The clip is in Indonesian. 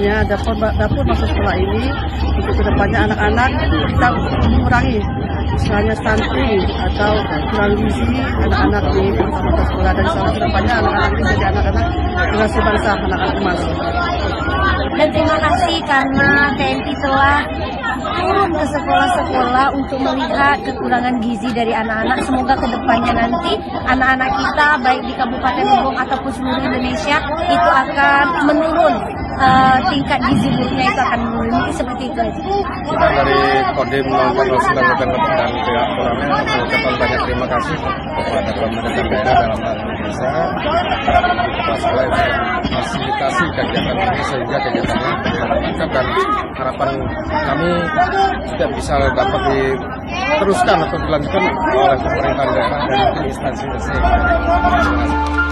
dapur dapur masuk sekolah ini untuk ke depannya anak-anak kita mengurangi misalnya stunting atau kurang gizi anak-anak di masa-masa sekolah dan sama ke depannya anak-anak ini jadi anak-anak generasi bangsa anak-anak emas. Dan terima kasih karena TNI telah turun ke sekolah-sekolah untuk melihat kekurangan gizi dari anak-anak. Semoga ke depannya nanti anak-anak kita baik di Kabupaten Lebong ataupun seluruh Indonesia itu akan menurun uh, tingkat gizi buruknya itu akan menurun. Seperti itu aja. Kita dari Kodim 049 dan pihak Koramil mengucapkan banyak terima kasih kepada pemerintah daerah dalam hal ini desa fasilitasi kegiatan ini sehingga kegiatannya bisa dan harapan kami tidak bisa dapat diteruskan atau dilanjutkan oleh pemerintah daerah dan instansi instansi.